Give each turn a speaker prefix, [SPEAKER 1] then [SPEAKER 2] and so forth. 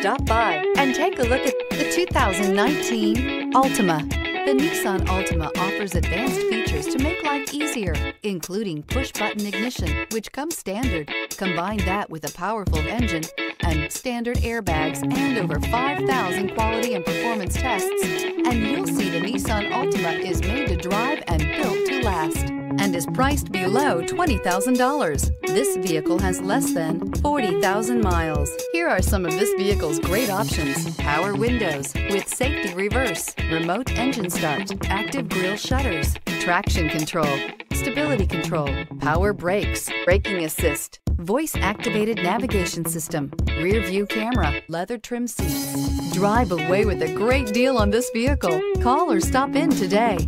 [SPEAKER 1] Stop by and take a look at the 2019 Altima. The Nissan Altima offers advanced features to make life easier, including push-button ignition, which comes standard. Combine that with a powerful engine and standard airbags and over 5,000 quality and performance tests, and you'll see the Nissan Altima is made to drive and built to last and is priced below $20,000. This vehicle has less than 40,000 miles. Here are some of this vehicle's great options. Power windows with safety reverse, remote engine start, active grille shutters, traction control, stability control, power brakes, braking assist, voice activated navigation system, rear view camera, leather trim seats. Drive away with a great deal on this vehicle. Call or stop in today.